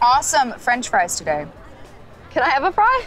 awesome French fries today. Can I have a fry?